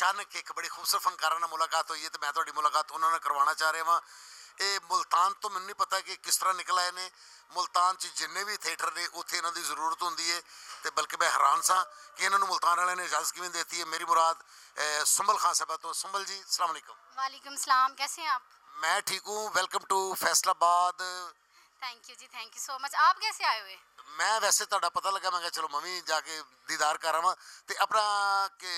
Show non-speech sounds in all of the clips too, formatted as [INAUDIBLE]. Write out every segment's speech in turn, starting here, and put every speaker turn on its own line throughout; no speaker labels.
ਅਚਾਨਕ ਇੱਕ ਬੜੀ ਖੂਬਸੂਰਤ ਫਨਕਾਰਾਂ ਨਾਲ ਮੁਲਾਕਾਤ ਹੋਈ ਹੈ ਤੇ ਮੈਂ ਤੁਹਾਡੀ ਮੁਲਾਕਾਤ ਉਹਨਾਂ ਨਾਲ ਕਰਵਾਉਣਾ ਚਾਹ ਰਿਹਾ ਵਾਂ ਇਹ ਮੁਲਤਾਨ ਤੋਂ ਮੈਨੂੰ ਨਹੀਂ ਪਤਾ ਕਿ ਕਿਸ ਤਰ੍ਹਾਂ ਨਿਕਲ ਆਏ ਨੇ ਮੁਲਤਾਨ 'ਚ ਜਿੰਨੇ ਵੀ ਥੀਏਟਰ ਨੇ ਉੱਥੇ ਇਹਨਾਂ ਦੀ ਜ਼ਰੂਰਤ ਹੁੰਦੀ ਹੈ ਤੇ ਬਲਕਿ ਮੈਂ ਹੈਰਾਨ ਸਾਂ ਕਿ ਇਹਨਾਂ ਨੂੰ ਮੁਲਤਾਨ ਵਾਲਿਆਂ ਨੇ ਇਜਾਜ਼ਤ ਕਿਵੇਂ ਦਿੱਤੀ ਹੈ ਮੇਰੀ ਮੁਰਾਦ ਅਹ, ਸੁੰਬਲ ਖਾਨ ਸਾਹਿਬਾ ਤੋਂ ਸੁੰਬਲ ਜੀ ਅਸਲਾਮ ਅਲੈਕੁਮ
वालेकुम सलाम कैसे हैं आप
मैं ठीक हूँ welcome to Faisalabad
thank you ji thank you so much आप कैसे आए हुए?
मैं वैसे ਤੁਹਾਡਾ ਪਤਾ ਲੱਗਾ ਮੈਂ ਕਿਹਾ ਚਲੋ ਮੰਮੀ ਜਾ ਕੇ ਦੀਦਾਰ ਕਰ ਆਵਾਂ ਤੇ ਆਪਣਾ ਕਿ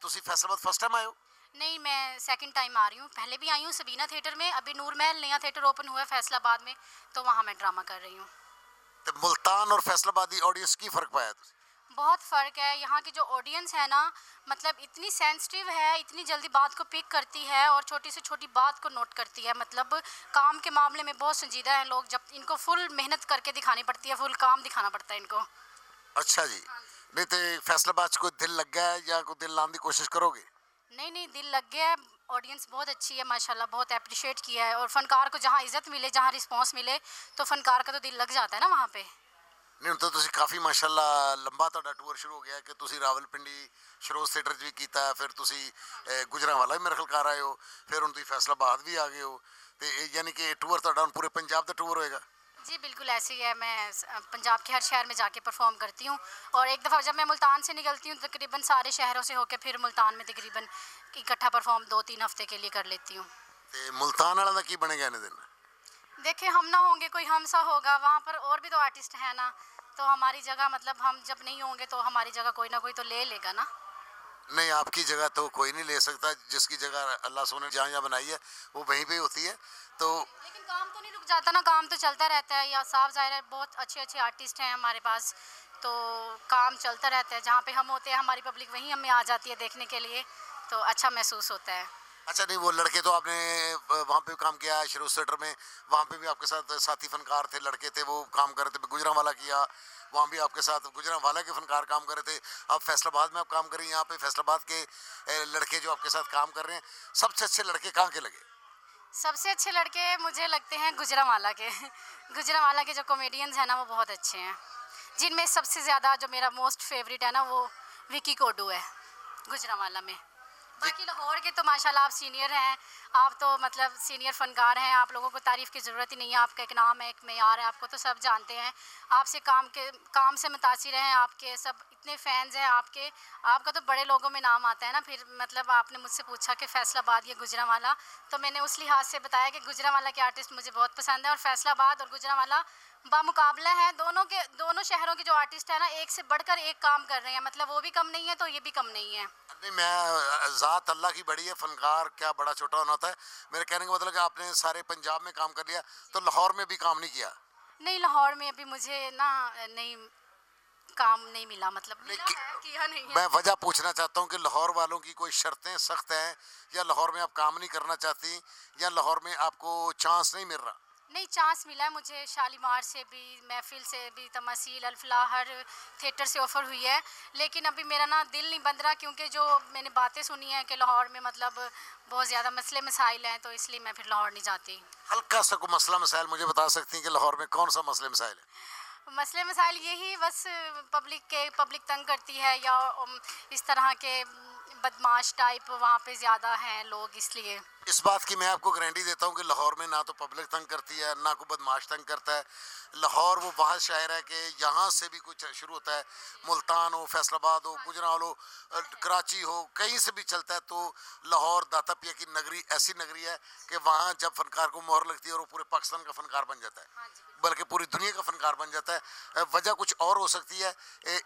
ਤੁਸੀਂ ਫੈਸਲਾਬਾਦ ਫਸਟ ਟਾਈਮ ਆਏ ਹੋ
नहीं मैं सेकंड टाइम आ रही हूँ। पहले भी आई हूँ सबीना थिएटर में। अभी नूर महल नया थिएटर ओपन हुआ है फैसलाबाद में तो वहाँ मैं ड्रामा कर रही हूँ।
मुल्तान और फैसलाबादी ऑडियंस की फ़र्क पाया तुसी?
बहुत फ़र्क है। यहाँ की जो ऑडियंस है ना मतलब इतनी सेंसिटिव है इतनी जल्दी बात को पिक करती है और छोटी से छोटी बात को नोट करती है। मतलब काम के मामले में बहुत संजीदा हैं लोग जब इनको फुल मेहनत करके दिखानी पड़ती है फुल काम दिखाना पड़ता है इनको।
अच्छा जी। हाँ नहीं तो फैसलाबाद कोई दिल लग गया है या कोई दिल लाने की कोशिश करोगे?
नहीं नहीं दिल लग गया है। ऑडियंस बहुत अच्छी है माशाल्लाह बहुत अप्रिशिएट किया है। और फनकार को जहाँ इज़्ज़त मिले जहाँ रिस्पांस मिले तो फनकार का तो दिल लग जाता है ना वहाँ पे।
ਨਹੀਂ ਹੁਣ ਤਾਂ ਤੁਸੀਂ ਕਾਫੀ ਮਾਸ਼ਾਅੱਲਾ ਲੰਬਾ ਤੁਹਾਡਾ ਟੂਰ ਸ਼ੁਰੂ ਹੋ ਗਿਆ ਹੈ ਕਿ ਤੁਸੀਂ ਰਾਵਲਪਿੰਡੀ ਸ਼ਰੋਜ਼ ਥੀਏਟਰ 'ਚ ਵੀ ਕੀਤਾ ਹੈ, ਫਿਰ ਤੁਸੀਂ ਅਹ, ਗੁਜਰਾਂਵਾਲਾ ਵੀ ਮੇਰੇ ਖਿਆਲ ਕਰ ਆਏ ਹੋ ਫਿਰ ਹੁਣ ਤੁਸੀਂ ਫੈਸਲਾਬਾਦ ਵੀ ਆ ਗਏ ਹੋ ਤੇ ਇਹ ਯਾਨੀ ਕਿ ਇਹ ਟੂਰ ਤੁਹਾਡਾ ਹੁਣ ਪੂਰੇ ਪੰਜਾਬ ਦਾ ਟੂਰ ਹੋਏਗਾ
जी बिल्कुल ऐसे ही है मैं अ, पंजाब के हर शहर में जाके परफॉर्म करती हूँ और एक दफ़ा जब मैं मुल्तान से निकलती हूँ तकरीबन सारे शहरों से होकर फिर मुल्तान में तकरीबन इकट्ठा परफॉर्म दो तीन हफ्ते के लिए कर लेती हूँ
ਤੇ ਮੁਲਤਾਨ ਵਾਲਿਆਂ ਦਾ ਕੀ ਬਣੇਗਾ ਇਹਨੇ ਦਿਨ
देखिए हम ना होंगे कोई हम सा होगा वहाँ पर और भी तो आर्टिस्ट है ना तो हमारी जगह मतलब हम जब नहीं होंगे तो हमारी जगह कोई ना कोई तो ले लेगा ना।
नहीं आपकी जगह तो कोई नहीं ले सकता जिसकी जगह अल्लाह सोने जहाँ जहाँ बनाई है वो वहीं पे होती है। तो
लेकिन काम तो नहीं रुक जाता ना काम तो चलता रहता है या साफ़ ज़ाहिर है बहुत अच्छे अच्छे आर्टिस्ट हैं हमारे पास तो काम चलता रहता है जहाँ पे हम होते हैं हमारी पब्लिक वहीं हमें आ जाती है देखने के लिए तो अच्छा महसूस होता है।
अच्छा नहीं, वो लड़के तो आपने वहाँ पे काम किया है शरोज थिएटर में, वहाँ पे भी आपके साथ साथी फनकार थे, लड़के थे, वो काम कर रहे थे गुजरा वाला किया, वहाँ भी आपके साथ गुजरा वाला के फनकार काम कर रहे थे आप फैसलाबाद में आप काम कर हैं, यहाँ पे फैसलाबाद के लड़के जो आपके साथ काम कर रहे हैं, सबसे अच्छे लड़के कहाँ के लगे?
सबसे अच्छे लड़के मुझे लगते हैं गुजरांवाला के गुजरांवाला के जो कॉमेडियंस हैं ना, वो बहुत अच्छे हैं, जिनमें सबसे ज़्यादा जो मेरा मोस्ट फेवरेट है ना, वो विकी कोडू है, गुजरांवाला में। बाकी लाहौर के तो माशाल्लाह आप सीनियर हैं। आप तो मतलब सीनियर फनकार हैं। आप लोगों को तारीफ़ की ज़रूरत ही नहीं है। आपका एक नाम है, एक मैार है। आपको तो सब जानते हैं। आपसे काम के, काम से मुतासर हैं। आपके सब इतने फैंस हैं आपके। आपका तो बड़े लोगों में नाम आता है ना। फिर मतलब आपने मुझसे पूछा कि फैसलाबाद या गुजरांवाला तो मैंने उस लिहाज से बताया कि गुजरांवाला के आर्टिस्ट मुझे बहुत पसंद है और फैसलाबाद और गुजरांवाला बामुकाबला है। दोनों के, दोनों शहरों के जो आर्टिस्ट हैं ना, एक से बढ़कर एक काम कर रहे हैं। मतलब वो भी कम नहीं है तो ये भी कम नहीं है।
नहीं मैं ज़ात अल्लाह की बड़ी है फनकार क्या बड़ा छोटा होना होता है। मेरे कहने का मतलब कि आपने सारे पंजाब में काम कर लिया तो लाहौर में भी काम नहीं किया?
नहीं लाहौर में अभी मुझे ना नहीं काम नहीं मिला मतलब मिला
कि-
है, किया नहीं है।
मैं वजह पूछना चाहता हूँ कि लाहौर वालों की कोई शर्तें सख्त हैं या लाहौर में आप काम नहीं करना चाहती या लाहौर में आपको चांस नहीं मिल रहा?
नहीं चांस मिला है मुझे शालीमार से भी महफिल से भी तमासील अल्फला हर थिएटर से ऑफ़र हुई है। लेकिन अभी मेरा ना दिल नहीं बंध रहा क्योंकि जो मैंने बातें सुनी हैं कि लाहौर में मतलब बहुत ज़्यादा मसले मसाइल हैं तो इसलिए मैं फिर लाहौर नहीं जाती।
हल्का सा कोई मसला मसाइल मुझे बता सकती हैं कि लाहौर में कौन सा मसले मसाइल है?
मसले मसाइल यही बस पब्लिक के पब्लिक तंग करती है या इस तरह के बदमाश टाइप वहाँ पे ज़्यादा हैं लोग इसलिए।
इस बात की मैं आपको गारंटी देता हूँ कि लाहौर में ना तो पब्लिक तंग करती है ना कोई बदमाश तंग करता है। लाहौर वो वहाँ शहर है कि यहाँ से भी कुछ शुरू होता है। मुल्तान हो फैसलाबाद हो गुजराल हो कराची हो कहीं से भी चलता है तो लाहौर दाता पिया की नगरी ऐसी नगरी है कि वहाँ जब फनकार को मोहर लगती है और वो पूरे पाकिस्तान का फनकार बन जाता है।
हाँ
बल्कि पूरी दुनिया का फनकार बन जाता है। वजह कुछ और हो सकती है।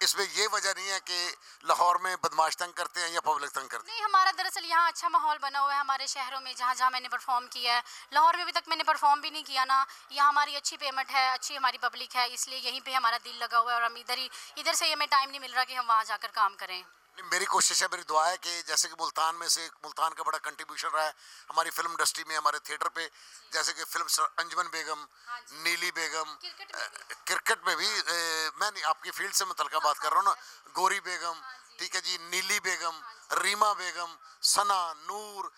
इसमें ये वजह नहीं है कि लाहौर में बदमाश तंग करते हैं या पब्लिक तंग करते हैं।
नहीं, हमारा दरअसल यहाँ अच्छा माहौल बना हुआ है हमारे शहरों में, जहाँ जहाँ मैंने परफॉर्म किया है। लाहौर में अभी तक मैंने परफॉर्म भी नहीं किया ना। यहाँ हमारी अच्छी पेमेंट है, अच्छी हमारी पब्लिक है, इसलिए यहीं पर हमारा दिल लगा हुआ है और हम इधर ही, इधर से हमें टाइम नहीं मिल रहा कि हम वहाँ जाकर काम करें।
मेरी कोशिश है मेरी दुआ है कि जैसे कि मुल्तान में से मुल्तान का बड़ा कंट्रीब्यूशन रहा है हमारी फ़िल्म इंडस्ट्री में हमारे थिएटर पे जैसे कि फ़िल्म अंजमन बेगम
हाँ
नीली बेगम
क्रिकेट में भी।
में नहीं आपकी फ़ील्ड से मुतलका बात कर रहा हूँ ना गोरी बेगम ठीक है जी नीली बेगम रीमा बेगम सना नूर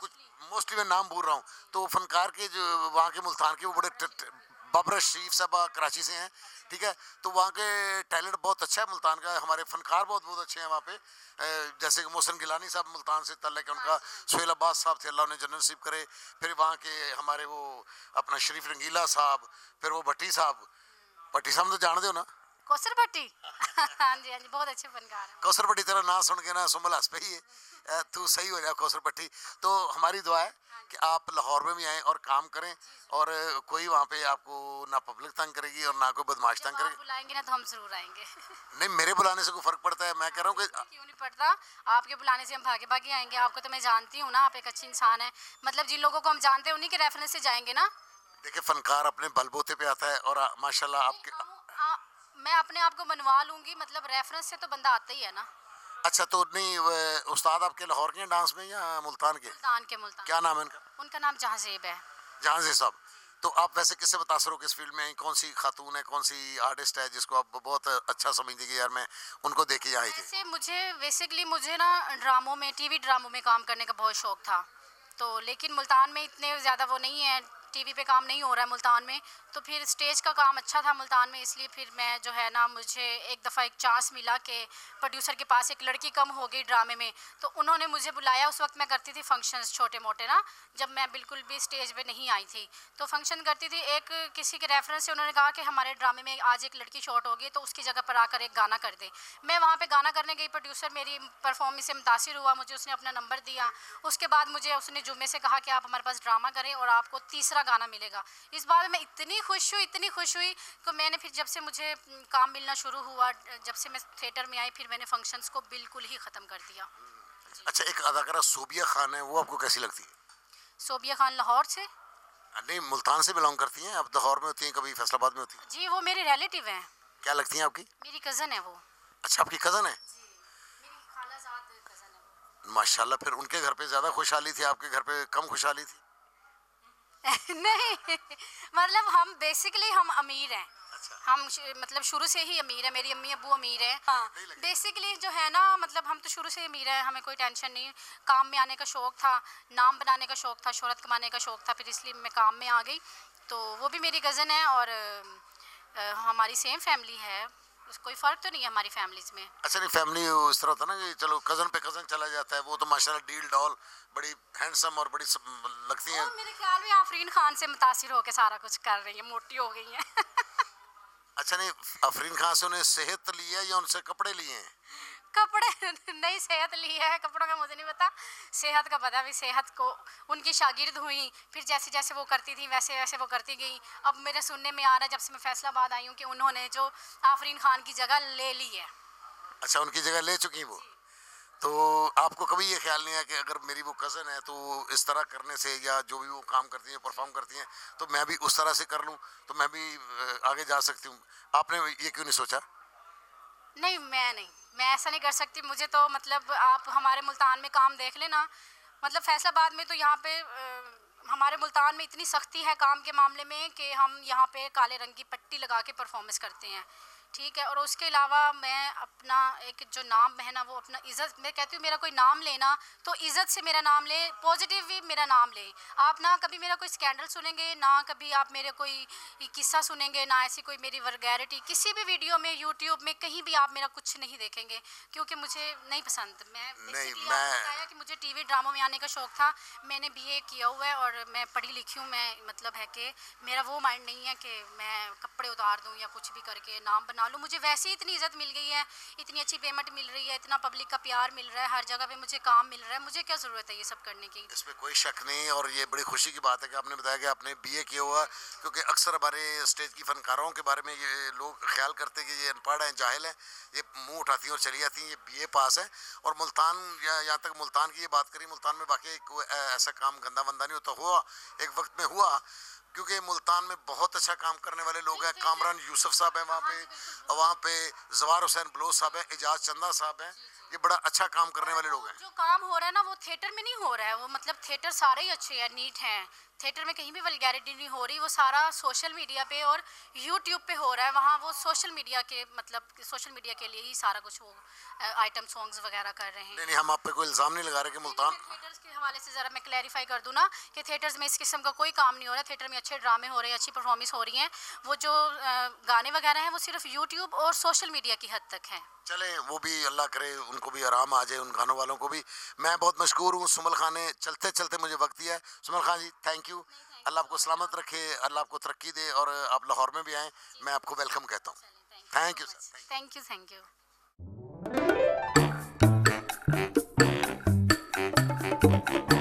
कुछ मोस्टली। मैं नाम भूल रहा हूँ। तो फनकार के जो वहाँ के मुल्तान के वो बड़े बाबरा शरीफ साहब कराची से हैं ठीक है? तो वहाँ के टैलेंट बहुत अच्छा है मुल्तान का हमारे फनकार बहुत बहुत अच्छे हैं वहाँ पे। जैसे कि मोहसन गिलानी साहब मुल्तान से तल्लक है उनका सुहेल अब्बास साहब थे अल्लाह उन्हें जन्नत नसीब करे। फिर वहाँ के हमारे वो अपना शरीफ रंगीला साहब फिर वो भट्टी साहब। भट्टी साहब तो जानते हो ना?
कौसर भट्टी? हाँ जी हाँ जी बहुत अच्छे हैं।
कौसर भट्टी तेरा नाम सुन के ना सुमल हंस पे ही है। तू सही हो जाए कौसर भट्टी। तो हमारी दुआ है कि आप लाहौर में भी आएँ और काम करें और कोई वहाँ पे आपको ना पब्लिक तंग करेगी और ना कोई बदमाश तंग करेगी।
बुलाएँगे ना तो हम ज़रूर आएँगे।
नहीं मेरे बुलाने से कोई फ़र्क पड़ता है? मैं कह रहा हूँ कि [LAUGHS]
क्यों नहीं पड़ता? आपके बुलाने से हम भागे भागे आएँगे। आपको तो मैं जानती हूँ ना आप एक अच्छे इंसान है। मतलब जिन लोगों को हम जानते हैं उन्हीं के रेफरेंस से जाएँगे ना।
देखिए फनकार अपने बलबोते पे आता है और माशाल्लाह आपके
मैं अपने आप को बनवा लूँगी। मतलब रेफरेंस से तो बंदा आता ही है ना।
अच्छा तो नहीं उस्ताद आपके लाहौर के डांस में या मुल्तान के?
मुल्तान के मुल्तान।
क्या नाम है इनका?
उनका नाम जहाजेब है।
जहांजी साहब। तो आप वैसे किससे मुतासर हो किस फ़ील्ड में हैं? कौन सी खातून है कौन सी आर्टिस्ट है जिसको आप बहुत अच्छा समझती कि यार मैं उनको देख के आई थी?
वैसे मुझे बेसिकली मुझे ना ड्रामों में टीवी ड्रामों में काम करने का बहुत शौक था। तो लेकिन मुल्तान में इतने ज़्यादा वो नहीं है टीवी पे काम नहीं हो रहा है मुल्तान में तो फिर स्टेज का काम अच्छा था मुल्तान में, इसलिए फिर मैं जो है ना मुझे एक दफ़ा एक चांस मिला कि प्रोड्यूसर के पास एक लड़की कम हो गई ड्रामे में। तो उन्होंने मुझे बुलाया, उस वक्त मैं करती थी फ़ंक्शंस छोटे मोटे ना, जब मैं बिल्कुल भी स्टेज पे नहीं आई थी। तो फ़ंक्शन करती थी, एक किसी के रेफरेंस से उन्होंने कहा कि हमारे ड्रामे में आज एक लड़की शॉर्ट होगी तो उसकी जगह पर आकर एक गाना कर दे। मैं वहाँ पर गाना करने गई प्रोड्यूसर मेरी परफॉर्मेंस से मुतासर हुआ, मुझे उसने अपना नंबर दिया। उसके बाद मुझे उसने जुम्मे से कहा कि आप हमारे पास ड्रामा करें और आपको तीसरा गाना मिलेगा। इस बात में इतनी खुश हुई इतनी खुश हुई कि मैंने फिर जब से मुझे काम मिलना शुरू हुआ जब से मैं थिएटर में आई फिर मैंने फ़ंक्शंस को बिल्कुल ही ख़त्म कर दिया।
अच्छा एक अदाकारा सोबिया खान है वो आपको कैसी लगती है?
सोबिया खान लाहौर से?
नहीं मुल्तान से बिलोंग करती हैं अब लाहौर में होती हैं कभी फैसलाबाद में होती हैं?
जी वो मेरे रिलेटिव हैं।
क्या लगती हैं आपकी?
मेरी कज़न है वो।
अच्छा आपकी कज़न है? माशाल्लाह फिर उनके घर पे ज़्यादा खुशहाली थी आपके घर पे कम खुशहाली थी? [LAUGHS]
नहीं मतलब हम बेसिकली हम अमीर हैं।
अच्छा।
हम मतलब शुरू से ही अमीर है मेरी अम्मी अबू अमीर हैं। हाँ बेसिकली जो है ना मतलब हम तो शुरू से ही अमीर हैं हमें कोई टेंशन नहीं। काम में आने का शौक़ था नाम बनाने का शौक़ था शोहरत कमाने का शौक़ था फिर इसलिए मैं काम में आ गई। तो वो भी मेरी कज़न है और अ, हमारी सेम फैमिली है। कोई फ़र्क तो नहीं है हमारी फैमिलीज़ में?
अच्छा नहीं फैमिली इस तरह होता ना कि चलो कज़न पे कज़न चला जाता है वो तो माशाल्लाह डील डॉल बड़ी हैंडसम और बड़ी सब लगती है।
मेरे ख्याल में आफरीन खान से मुतासर होकर सारा कुछ कर रही है मोटी हो गई है।
अच्छा नहीं आफरीन खान से उन्हें सेहत लिया है या उनसे कपड़े लिए हैं?
कपड़े [LAUGHS] नहीं सेहत ली है कपड़ों का मुझे नहीं पता। सेहत का पता भी सेहत को उनकी शागिर्द हुई फिर जैसे जैसे वो करती थी वैसे वैसे वो करती गई। अब मेरे सुनने में आ रहा है जब से मैं फैसलाबाद आई हूँ कि उन्होंने जो आफरीन खान की जगह ले ली है।
अच्छा उनकी जगह ले चुकी हैं वो? तो आपको कभी ये ख्याल नहीं है कि अगर मेरी वो कज़न है तो इस तरह करने से या जो भी वो काम करती हैं परफॉर्म करती हैं तो मैं भी उस तरह से कर लूँ तो मैं भी आगे जा सकती हूँ। आपने ये क्यों नहीं सोचा?
नहीं मैं नहीं। मैं ऐसा नहीं कर सकती। मुझे तो मतलब आप हमारे मुल्तान में काम देख लेना। मतलब फैसलाबाद में तो यहाँ पे हमारे मुल्तान में इतनी सख्ती है काम के मामले में कि हम यहाँ पे काले रंग की पट्टी लगा के परफॉर्मेंस करते हैं। ठीक है? और उसके अलावा मैं अपना एक जो नाम है ना वो अपना इज़्ज़त मैं कहती हूँ मेरा कोई नाम लेना तो इज़्ज़त से मेरा नाम ले पॉजिटिव भी मेरा नाम ले। आप ना कभी मेरा कोई स्कैंडल सुनेंगे ना कभी आप मेरे कोई किस्सा सुनेंगे ना ऐसी कोई मेरी वर्गैरिटी किसी भी वीडियो में यूट्यूब में कहीं भी आप मेरा कुछ नहीं देखेंगे क्योंकि मुझे नहीं पसंद। मैं आपको बताया कि मुझे टीवी ड्रामों में आने का शौक था मैंने बीए किया हुआ है और मैं पढ़ी लिखी हूँ मैं मतलब है कि मेरा वो माइंड नहीं है कि मैं कपड़े उतार दूँ या कुछ भी करके नाम बना लूँ। मुझे वैसे ही इतनी इज़्ज़त मिल गई है इतनी अच्छी पेमेंट मिल रही है, इतना पब्लिक का प्यार मिल रहा है, हर जगह पे मुझे काम मिल रहा है, मुझे क्या ज़रूरत है ये सब करने की?
इसमें कोई शक नहीं और ये बड़ी खुशी की बात है कि आपने बताया कि आपने बीए किया हुआ, क्योंकि अक्सर हमारे स्टेज की फनकारों के बारे में ये लोग ख्याल करते हैं कि ये अनपढ़ हैं, जाहिल हैं, ये मुँह उठाती हैं और चली जाती हैं, ये बीए पास है और मुल्तान, या यहाँ तक मुल्तान की ये बात करी, मुल्तान में बाकी ऐसा काम गंदा वंदा नहीं होता, हुआ, एक वक्त में हुआ क्योंकि मुल्तान में बहुत अच्छा काम करने वाले लोग हैं। कामरान यूसुफ साहब हैं वहाँ पे वहाँ पे जवार हुसैन बलोच साहब हैं एजाज चंदा साहब हैं। ये बड़ा अच्छा काम करने वाले लोग हैं।
जो काम हो रहा है ना वो थिएटर में नहीं हो रहा है। वो मतलब थिएटर सारे ही अच्छे हैं नीट हैं। थिएटर में कहीं भी वलगैरिटी नहीं हो रही। वो सारा सोशल मीडिया पे और यूट्यूब पे हो रहा है। वहाँ वो सोशल मीडिया के मतलब सोशल मीडिया के लिए ही सारा कुछ वो आइटम सॉन्ग्स वगैरह कर रहे हैं।
नहीं नहीं हम आप पे कोई इल्ज़ाम नहीं लगा रहे कि मुल्तान
थिएटर्स के हवाले से ज़रा मैं क्लैरिफाई कर दूँ ना कि थिएटर्स में इस किस्म का कोई काम नहीं हो रहा थिएटर में अच्छे ड्रामे हो रहे हैं अच्छी परफॉर्मेंस हो रही हैं। वो जो गाने वगैरह हैं वो सिर्फ़ यूट्यूब और सोशल मीडिया की हद तक हैं।
चले वो भी अल्लाह करे उनको भी आराम आ जाए उन गानों वालों को भी। मैं बहुत मशहूर हूँ सुमल खान ने चलते चलते मुझे वक्त दिया है। सुमल खान जी थैंक यू अल्लाह आपको सलामत रखे अल्लाह आपको तरक्की दे और आप लाहौर में भी आएँ। मैं आपको वेलकम कहता हूँ। Thank you sir
thank you thank you
हाँ